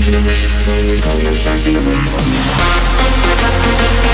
Sexy the way, sexy the way, sexy the way.